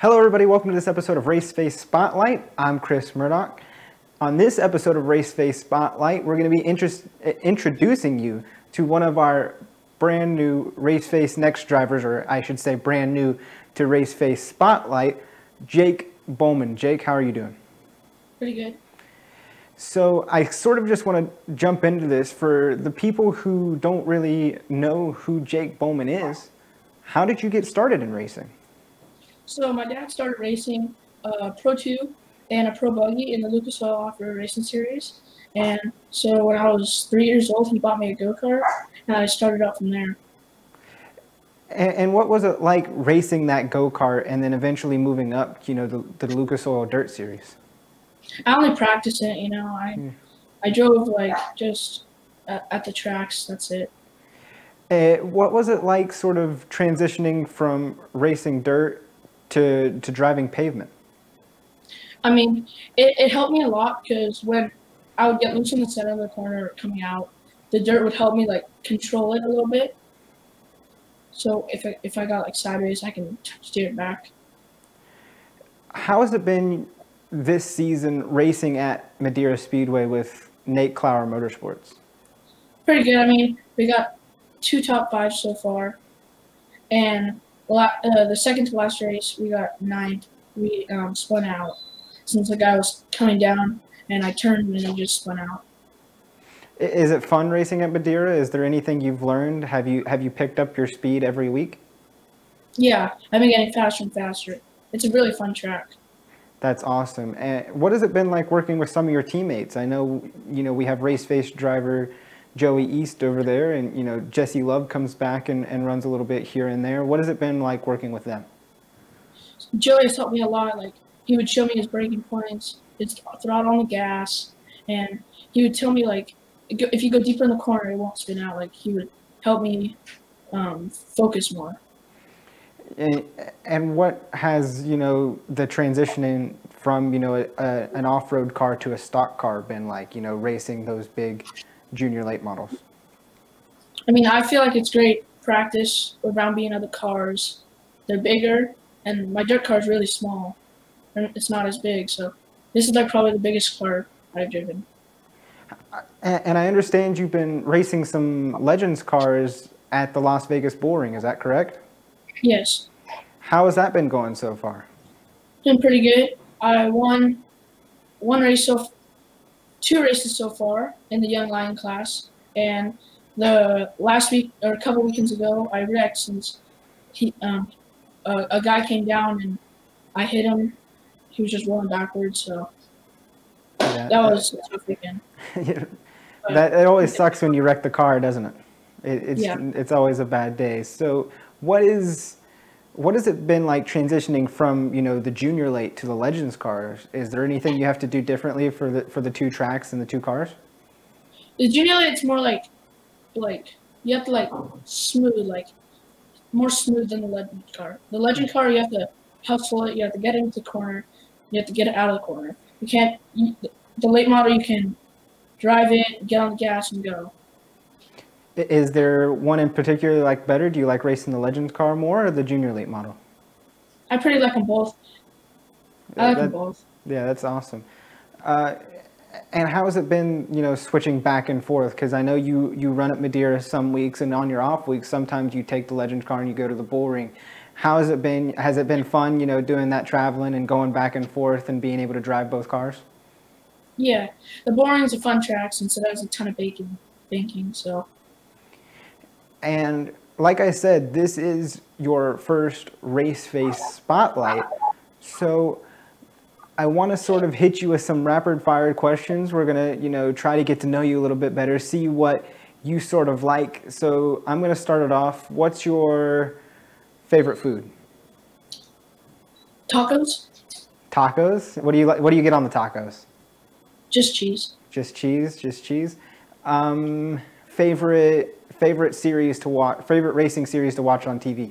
Hello, everybody. Welcome to this episode of Race Face Spotlight. I'm Chris Murdoch. On this episode of Race Face Spotlight, we're going to be interest, introducing you to one of our brand new Race Face Next drivers, or I should say, brand new to Race Face Spotlight, Jake Bollman. Jake, how are you doing? Pretty good. So I sort of just want to jump into this for the people who don't really know who Jake Bollman is. How did you get started in racing? So my dad started racing uh, Pro 2 and a Pro Buggy in the Lucas Oil Off-Road Racing Series. And so when I was three years old, he bought me a go-kart, and I started out from there. And, and what was it like racing that go-kart and then eventually moving up, you know, the, the Lucas Oil Dirt Series? I only practiced it, you know. I mm. I drove like just at, at the tracks. That's it. Uh, what was it like, sort of transitioning from racing dirt to to driving pavement? I mean, it, it helped me a lot because when I would get loose in the center of the corner coming out, the dirt would help me like control it a little bit. So if I, if I got like sideways, I can steer it back. How has it been this season racing at Madera Speedway with Naake-Klauer Motorsports? Pretty good. I mean, we got two top fives so far, and uh, the second to last race we got ninth. We um, spun out since the guy was coming down, and I turned and then just spun out. Is it fun racing at Madera? Is there anything you've learned? Have you have you picked up your speed every week? Yeah, I've been getting faster and faster. It's a really fun track. That's awesome. And what has it been like working with some of your teammates? I know, you know, we have race face driver Joey Iest over there, and you know Jesse Love comes back and, and runs a little bit here and there. What has it been like working with them? Joey has helped me a lot. Like he would show me his braking points, his throttle on the gas, and he would tell me like if you go deeper in the corner, it won't spin out. Like he would help me um, focus more. And what has you know the transitioning from you know a, a, an off-road car to a stock car been like? You know, racing those big junior late models. I mean, I feel like it's great practice around being other cars. They're bigger, and my dirt car is really small, and it's not as big. So this is like probably the biggest car I've driven. And I understand you've been racing some Legends cars at the Las Vegas Bullring. Is that correct? Yes. How has that been going so far? Been pretty good. I won one race so two races so far in the young lion class, and the last week or a couple weekends ago, I wrecked since he um, a, a guy came down and I hit him. He was just rolling backwards, so yeah, that was a tough weekend. yeah. That it always sucks when you wreck the car, doesn't it? it it's yeah. it's always a bad day. So what is what has it been like transitioning from you know the junior late to the legends cars? Is there anything you have to do differently for the for the two tracks and the two cars? The junior late it's more like like you have to like smooth like more smooth than the legend car. The legend car you have to hustle it, you have to get into the corner, you have to get it out of the corner. You can't you, the late model you can drive it, get on the gas and go. Is there one in particular you like better? Do you like racing the Legends car more or the Junior Late model? I pretty like them both. I like that, them both. Yeah, that's awesome. Uh, and how has it been, you know, switching back and forth? Because I know you you run at Madera some weeks, and on your off weeks, sometimes you take the Legends car and you go to the bull ring. How has it been? Has it been fun, you know, doing that traveling and going back and forth and being able to drive both cars? Yeah, the bull ring is a fun track since it has a ton of banking, banking. So and like I said, this is your first race face spotlight. So I want to sort of hit you with some rapid fire questions. We're going to, you know, try to get to know you a little bit better, see what you sort of like. So I'm going to start it off. What's your favorite food? Tacos. Tacos? What do you like? What do you get on the tacos? Just cheese. Just cheese, just cheese. Um, favorite favorite series to watch, favorite racing series to watch on TV?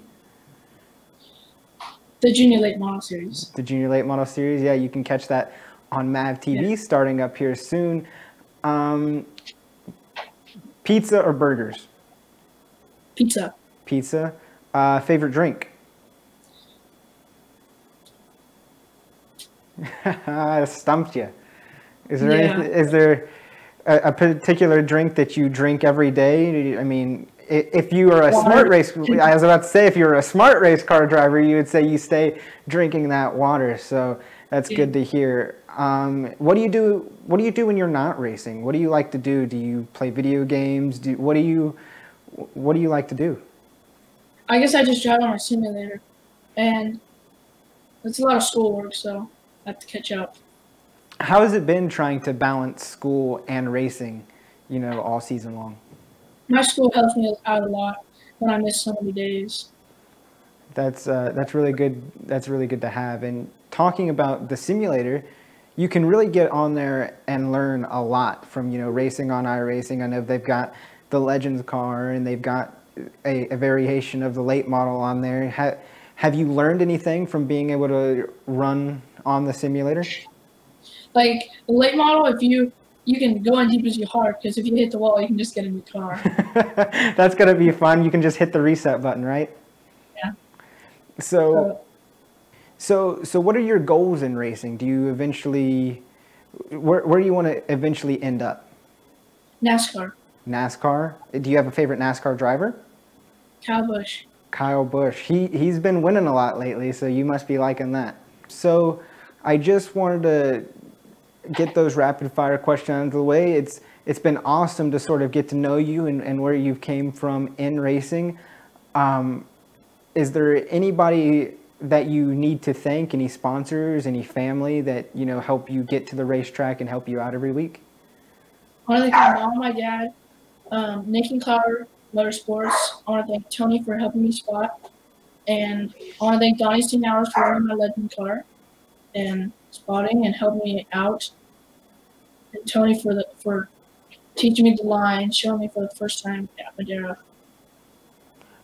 The Junior Late Model Series. The Junior Late Model Series, yeah, you can catch that on Mav TV yeah. starting up here soon. Um, pizza or burgers? Pizza. Pizza. Uh, favorite drink? I stumped you. Is there Yeah. anything, is there a, a particular drink that you drink every day? I mean, if you are a smart race, I was about to say, if you're a smart race car driver, you would say you stay drinking that water. So that's Yeah. good to hear. Um, what do you do? What do you do when you're not racing? What do you like to do? Do you play video games? Do what do you what do you like to do? I guess I just drive on my simulator, and it's a lot of schoolwork, so I have to catch up. How has it been trying to balance school and racing, you know, all season long? My school helps me out a lot when I miss so many days. That's uh, that's really good. That's really good to have. And talking about the simulator, you can really get on there and learn a lot from you know racing on iRacing. I know they've got the Legends car and they've got a, a variation of the late model on there. Ha- have you learned anything from being able to run on the simulator? Like the late model, if you you can go in deep as your heart, because if you hit the wall, you can just get a new car. That's gonna be fun. You can just hit the reset button, right? Yeah. So, so, so, what are your goals in racing? Do you eventually, where, where do you want to eventually end up? NASCAR, NASCAR. Do you have a favorite NASCAR driver? Kyle Busch. Kyle Busch. He he's been winning a lot lately, so you must be liking that. So, I just wanted to get those rapid fire questions out of the way. It's it's been awesome to sort of get to know you and, and where you came from in racing. Um, is there anybody that you need to thank? Any sponsors? Any family that you know help you get to the racetrack and help you out every week? I want to thank my mom, my dad, um, Naake-Klauer Motorsports. I want to thank Tony for helping me spot, and I want to thank Donnie Steenhours for running my legend car and spotting and helping me out, and Tony for the for teaching me the line, showing me for the first time at.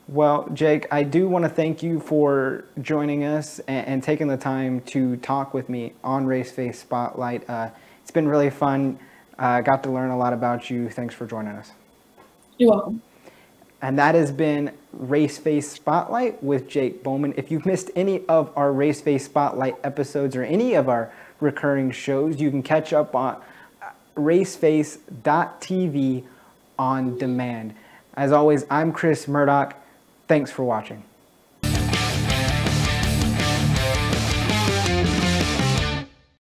Well, Jake, I do want to thank you for joining us and, and taking the time to talk with me on Race Face Spotlight. Uh, it's been really fun. I uh, got to learn a lot about you. Thanks for joining us. You're welcome. And that has been Race Face Spotlight with Jake Bollman. If you've missed any of our Race Face Spotlight episodes or any of our recurring shows, you can catch up on raceface.tv on demand. As always, I'm Chris Murdoch. Thanks for watching.